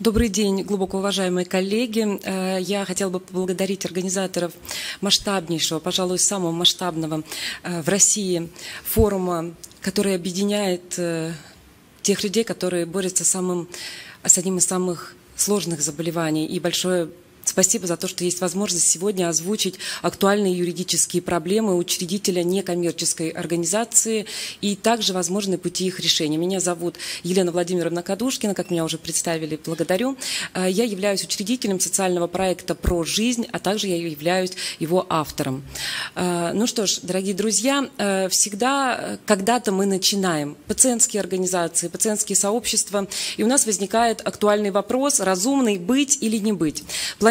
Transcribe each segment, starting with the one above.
Добрый день, глубоко уважаемые коллеги. Э, я хотела бы поблагодарить организаторов масштабнейшего, пожалуй, самого масштабного э, в России форума, который объединяет э, тех людей, которые борются самым, с одним из самых сложных заболеваний. И большое Спасибо за то, что есть возможность сегодня озвучить актуальные юридические проблемы учредителя некоммерческой организации и также возможные пути их решения. Меня зовут Елена Владимировна Кадушкина, как меня уже представили, благодарю. Э, я являюсь учредителем социального проекта «Про жизнь», а также я являюсь его автором. Э, ну что ж, дорогие друзья, э, всегда когда-то мы начинаем. Пациентские организации, пациентские сообщества, и у нас возникает актуальный вопрос, разумный быть или не быть.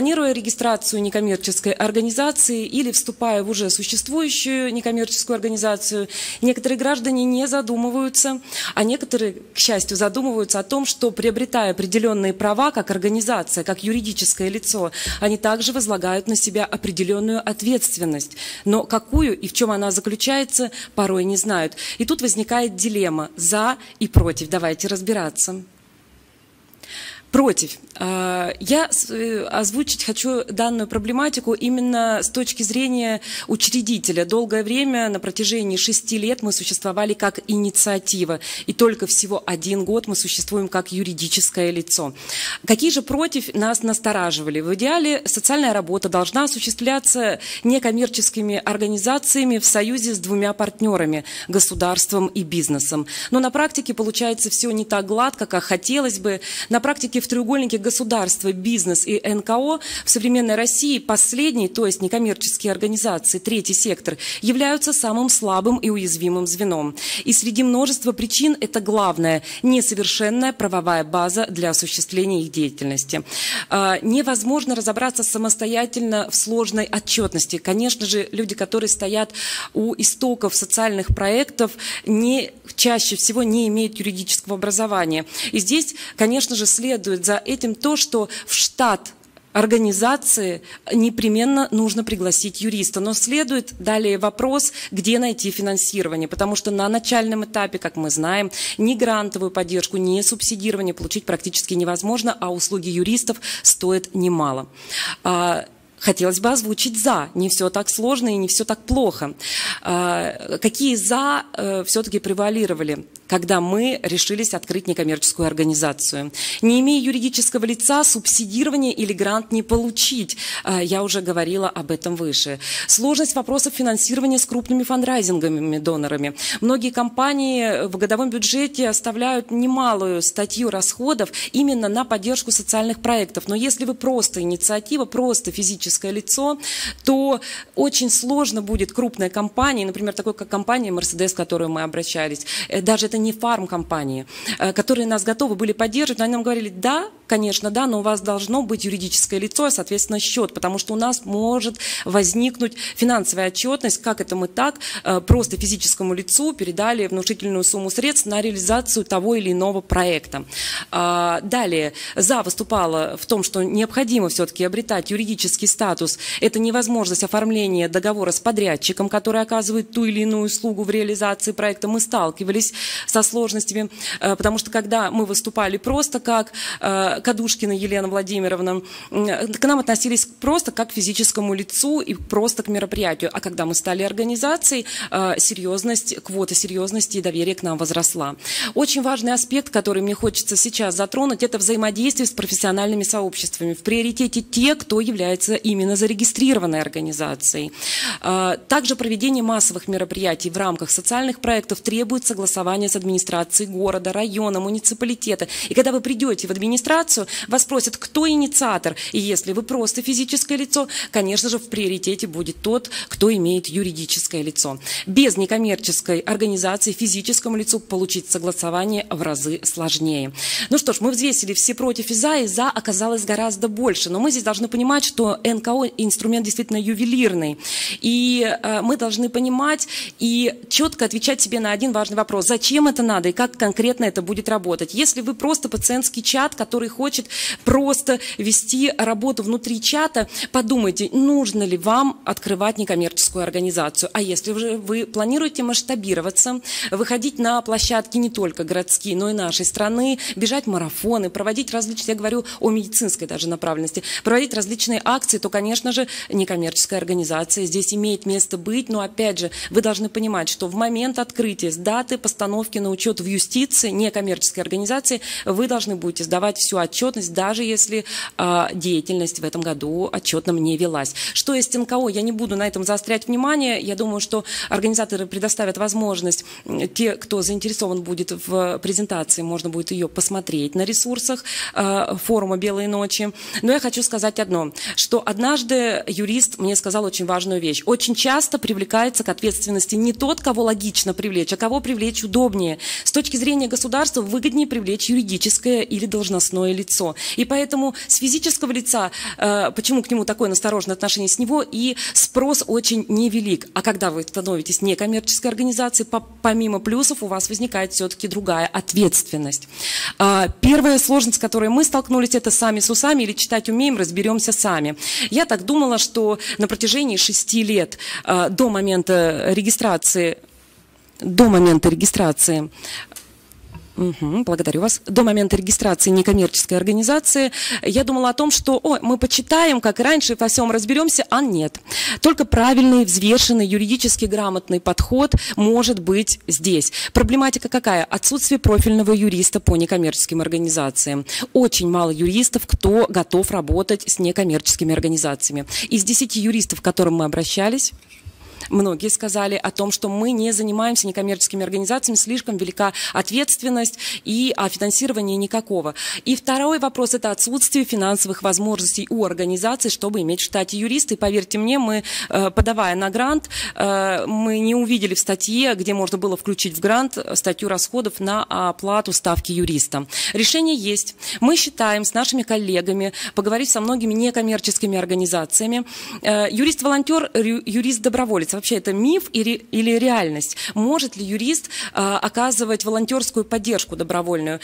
Планируя регистрацию некоммерческой организации или вступая в уже существующую некоммерческую организацию, некоторые граждане не задумываются, а некоторые, к счастью, задумываются о том, что приобретая определенные права как организация, как юридическое лицо, они также возлагают на себя определенную ответственность. Но какую и в чем она заключается, порой не знают. И тут возникает дилемма «за» и «против». Давайте разбираться. Против. А, я э, озвучить хочу данную проблематику именно с точки зрения учредителя. Долгое время, на протяжении шести лет, мы существовали как инициатива. И только всего один год мы существуем как юридическое лицо. Какие же против нас настораживали? В идеале социальная работа должна осуществляться некоммерческими организациями в союзе с двумя партнерами – государством и бизнесом. Но на практике получается все не так гладко, как хотелось бы. На практике в треугольнике государства, бизнес и НКО в современной России последний, то есть некоммерческие организации, третий сектор, являются самым слабым и уязвимым звеном. И среди множества причин это главное – несовершенная правовая база для осуществления их деятельности. А, невозможно разобраться самостоятельно в сложной отчетности. Конечно же, люди, которые стоят у истоков социальных проектов, не, чаще всего не имеют юридического образования. И здесь, конечно же, следует следует за этим то, что в штат организации непременно нужно пригласить юриста. Но следует далее вопрос, где найти финансирование, потому что на начальном этапе, как мы знаем, ни грантовую поддержку, ни субсидирование получить практически невозможно, а услуги юристов стоят немало. А, хотелось бы озвучить «за». Не все так сложно и не все так плохо. А, какие «за» э, все-таки превалировали? Когда мы решились открыть некоммерческую организацию. Не имея юридического лица, субсидирование или грант не получить. А, я уже говорила об этом выше. Сложность вопросов финансирования с крупными фандрайзинговыми донорами. Многие компании в годовом бюджете оставляют немалую статью расходов именно на поддержку социальных проектов. Но если вы просто инициатива, просто физическое лицо, то очень сложно будет крупной компании, например, такой как компания Mercedes, в которую мы обращались, э, даже это не фармкомпании, э, которые нас готовы были поддерживать, но они нам говорили, да, конечно, да, но у вас должно быть юридическое лицо, а, соответственно, счет, потому что у нас может возникнуть финансовая отчетность, как это мы так э, просто физическому лицу передали внушительную сумму средств на реализацию того или иного проекта. А, далее, ЗА выступала в том, что необходимо все-таки обретать юридический статус. Это невозможность оформления договора с подрядчиком, который оказывает ту или иную услугу в реализации проекта. Мы сталкивались со сложностями, э, потому что когда мы выступали просто как э, Кадушкина Елена Владимировна, к нам относились просто как к физическому лицу и просто к мероприятию. А когда мы стали организацией, э, серьезность, квота серьезности и доверия к нам возросла. Очень важный аспект, который мне хочется сейчас затронуть, это взаимодействие с профессиональными сообществами. В приоритете те, кто является именно зарегистрированной организацией. Также проведение массовых мероприятий в рамках социальных проектов требует согласования с администрации города, района, муниципалитета. И когда вы придете в администрацию, вас спросят, кто инициатор. И если вы просто физическое лицо, конечно же, в приоритете будет тот, кто имеет юридическое лицо. Без некоммерческой организации физическому лицу получить согласование в разы сложнее. Ну что ж, мы взвесили все против и за, и за оказалось гораздо больше. Но мы здесь должны понимать, что НКО инструмент действительно ювелирный. И э, мы должны понимать и четко отвечать себе на один важный вопрос. Зачем это надо и как конкретно это будет работать. Если вы просто пациентский чат, который хочет просто вести работу внутри чата, подумайте, нужно ли вам открывать некоммерческую организацию. А если же вы планируете масштабироваться, выходить на площадки не только городские, но и нашей страны, бежать марафоны, проводить различные, я говорю о медицинской даже направленности, проводить различные акции, то, конечно же, некоммерческая организация здесь имеет место быть, но опять же, вы должны понимать, что в момент открытия, с даты постановки на учет в юстиции некоммерческой организации, вы должны будете сдавать всю отчетность, даже если э, деятельность в этом году отчетном не велась. Что есть НКО, я не буду на этом заострять внимание, я думаю, что организаторы предоставят возможность, те, кто заинтересован будет в презентации, можно будет ее посмотреть на ресурсах э, форума «Белые ночи». Но я хочу сказать одно, что однажды юрист мне сказал очень важную вещь. Очень часто привлекается к ответственности не тот, кого логично привлечь, а кого привлечь удобнее. С точки зрения государства выгоднее привлечь юридическое или должностное лицо. И поэтому с физического лица, э, почему к нему такое настороженное отношение с него, и спрос очень невелик. А когда вы становитесь некоммерческой организацией, помимо плюсов у вас возникает все-таки другая ответственность. А, первая сложность, с которой мы столкнулись, это сами с усами или читать умеем, разберемся сами. Я так думала, что на протяжении шести лет а, до момента регистрации до момента регистрации Угу, благодарю вас. До момента регистрации некоммерческой организации я думала о том, что о, мы почитаем, как раньше, во всем разберемся, а нет. Только правильный, взвешенный, юридически грамотный подход может быть здесь. Проблематика какая? Отсутствие профильного юриста по некоммерческим организациям. Очень мало юристов, кто готов работать с некоммерческими организациями. Из 10 юристов, к которым мы обращались, многие сказали о том, что мы не занимаемся некоммерческими организациями, слишком велика ответственность и а финансирования никакого. И второй вопрос – это отсутствие финансовых возможностей у организаций, чтобы иметь в штате юриста. И поверьте мне, мы, э, подавая на грант, э, мы не увидели в статье, где можно было включить в грант статью расходов на оплату ставки юриста. Решение есть. Мы считаем с нашими коллегами, поговорить со многими некоммерческими организациями. Э, юрист-волонтер, юрист-доброволец вообще это миф или, реальность? Может ли юрист а, оказывать волонтерскую поддержку добровольную?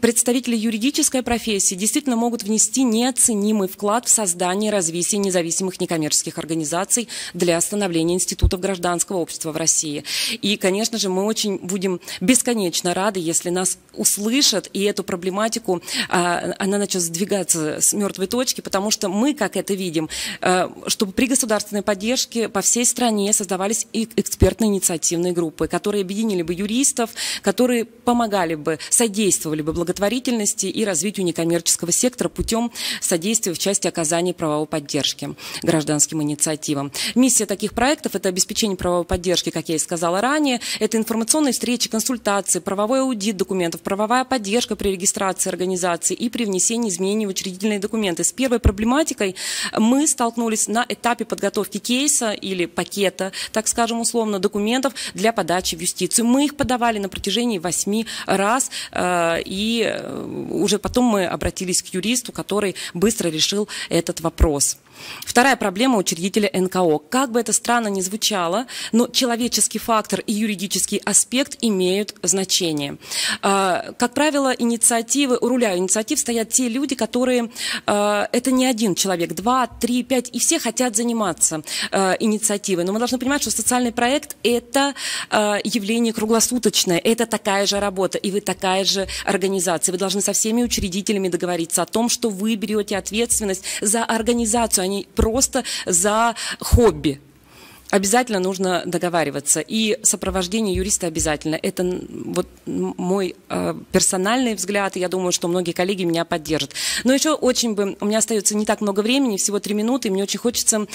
Представители юридической профессии действительно могут внести неоценимый вклад в создание и развитие независимых некоммерческих организаций для становления институтов гражданского общества в России. И, конечно же, мы очень будем бесконечно рады, если нас услышат и эту проблематику, а, она начнет сдвигаться с мертвой точки, потому что мы, как это видим, а, чтобы при государственной поддержке по всей стране стране создавались экспертные инициативные группы, которые объединили бы юристов, которые помогали бы, содействовали бы благотворительности и развитию некоммерческого сектора путем содействия в части оказания правовой поддержки гражданским инициативам. Миссия таких проектов – это обеспечение правовой поддержки, как я и сказала ранее, это информационные встречи, консультации, правовой аудит документов, правовая поддержка при регистрации организации и при внесении изменений в учредительные документы. С первой проблематикой мы столкнулись на этапе подготовки кейса или пакета пакета, так скажем условно, документов для подачи в юстицию. Мы их подавали на протяжении восьми раз, э, и э, уже потом мы обратились к юристу, который быстро решил этот вопрос. Вторая проблема учредителя НКО. Как бы это странно ни звучало, но человеческий фактор и юридический аспект имеют значение. А, как правило, инициативы, у руля инициатив стоят те люди, которые, а, это не один человек, два, три, пять, и все хотят заниматься а, инициативой. Но мы должны понимать, что социальный проект – это явление круглосуточное, это такая же работа, и вы такая же организация. Вы должны со всеми учредителями договориться о том, что вы берете ответственность за организацию, они просто за хобби обязательно нужно договариваться. И сопровождение юриста обязательно. Это вот мой э, персональный взгляд, и я думаю, что многие коллеги меня поддержат. Но еще очень бы, у меня остается не так много времени, всего три минуты, и мне очень хочется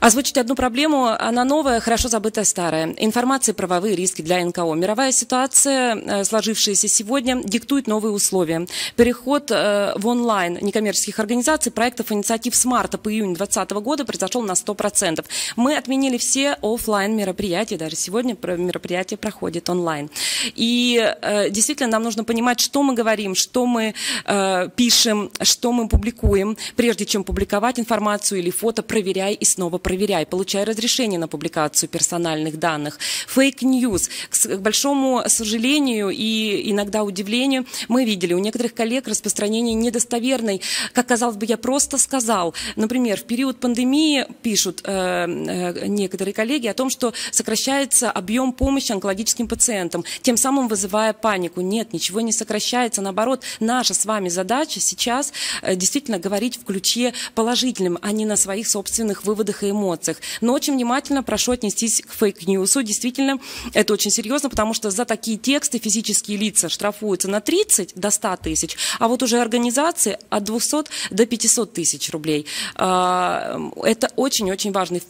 озвучить одну проблему. Она новая, хорошо забытая старая. Информация правовые риски для НКО. Мировая ситуация, э, сложившаяся сегодня, диктует новые условия. Переход э, в онлайн некоммерческих организаций, проектов, инициатив с марта по июнь 2020 года произошел на 100%. Мы отменили все все офлайн мероприятия, даже сегодня мероприятие проходит онлайн. И э, действительно нам нужно понимать, что мы говорим, что мы э, пишем, что мы публикуем, прежде чем публиковать информацию или фото, проверяй и снова проверяй, получай разрешение на публикацию персональных данных. Fake news, к большому сожалению и иногда удивлению, мы видели у некоторых коллег распространение недостоверной, как казалось бы, я просто сказал. Например, в период пандемии пишут э, э, некоторые коллеги о том, что сокращается объем помощи онкологическим пациентам, тем самым вызывая панику. Нет, ничего не сокращается. Наоборот, наша с вами задача сейчас э, действительно говорить в ключе положительным, а не на своих собственных выводах и эмоциях. Но очень внимательно прошу отнестись к фейк-ньюсу. Действительно, это очень серьезно, потому что за такие тексты физические лица штрафуются на 30 до 100 тысяч, а вот уже организации от 200 до 500 тысяч рублей. А, это очень-очень важно.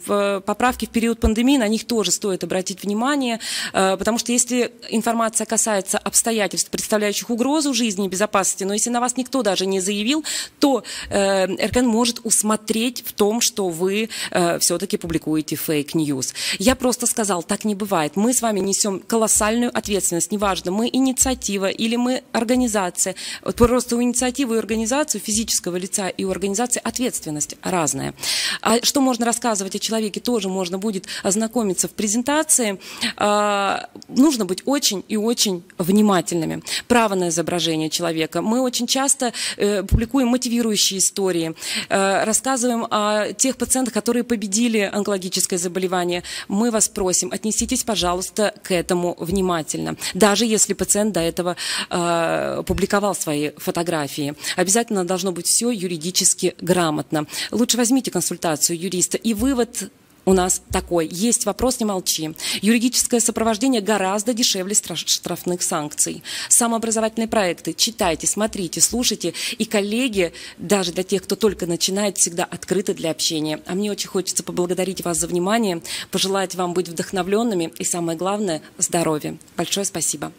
Поправки в период пандемии, на них тоже стоит обратить внимание, а, потому что если информация касается обстоятельств, представляющих угрозу жизни и безопасности, но если на вас никто даже не заявил, то э, РКН может усмотреть в том, что вы э, все-таки публикуете fake news. Я просто сказал, так не бывает. Мы с вами несем колоссальную ответственность. Неважно, мы инициатива или мы организация. Вот просто у инициативы и организации, физического лица и у организации ответственность разная. А что можно рассказывать о человеке, тоже можно будет ознакомиться в презентации. А, нужно быть очень и очень внимательными. Право на изображение человека. Мы очень часто э, публикуем мотивирующие истории, э, рассказываем о тех пациентах, которые победили онкологическое заболевание. Мы вас просим, отнеситесь, пожалуйста, к этому внимательно. Даже если пациент до этого э, публиковал свои фотографии. Обязательно должно быть все юридически грамотно. Лучше возьмите консультацию юриста. И вывод у нас такой. Есть вопрос, не молчи. Юридическое сопровождение гораздо дешевле штрафных санкций. Самообразовательные проекты читайте, смотрите, слушайте. И коллеги, даже для тех, кто только начинает, всегда открыты для общения. А мне очень хочется поблагодарить вас за внимание, пожелать вам быть вдохновленными и, самое главное, здоровья. Большое спасибо.